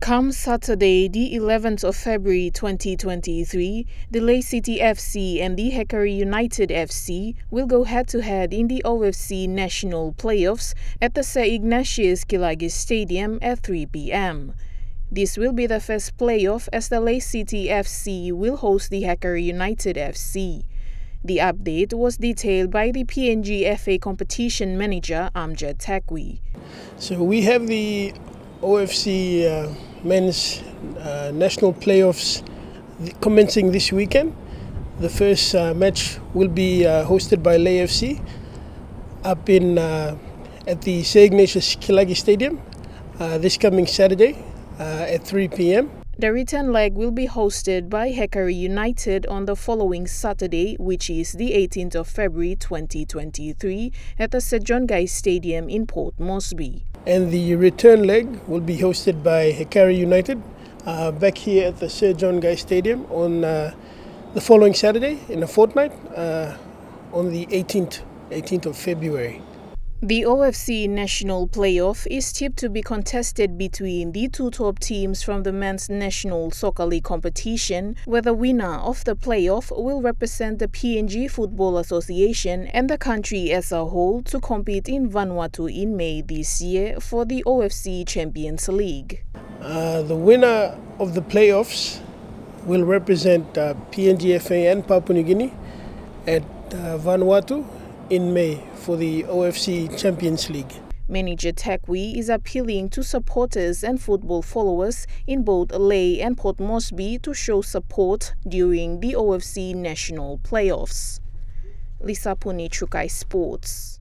Come Saturday, the 11th of February 2023, the Lae City FC and the Hekari United FC will go head to head in the OFC National Playoffs at the Sir Ignatius Kilage Stadium at 3 p.m. This will be the first playoff as the Lae City FC will host the Hekari United FC. The update was detailed by the PNG FA competition manager Amjad Takwi. So we have the OFC uh, men's uh, national playoffs commencing this weekend. The first uh, match will be uh, hosted by Lae FC up in uh, at the Sir Ignatius Kilage Stadium uh, this coming Saturday at 3 p.m. The return leg will be hosted by Hekari United on the following Saturday, which is the 18th of February 2023, at the Sir John Guise Stadium in Port Moresby. And the return leg will be hosted by Hekari United uh, back here at the Sir John Guise Stadium on uh, the following Saturday in a fortnight uh, on the 18th, 18th of February. The OFC National Playoff is tipped to be contested between the two top teams from the Men's National Soccer League competition, where the winner of the playoff will represent the PNG Football Association and the country as a whole to compete in Vanuatu in May this year for the OFC Champions League. Uh, the winner of the playoffs will represent uh, PNG FA and Papua New Guinea at uh, Vanuatu in May for the OFC Champions League. Manager Takwi is appealing to supporters and football followers in both Lae and Port Moresby to show support during the OFC national playoffs. Lisa Puni Chukai Sports.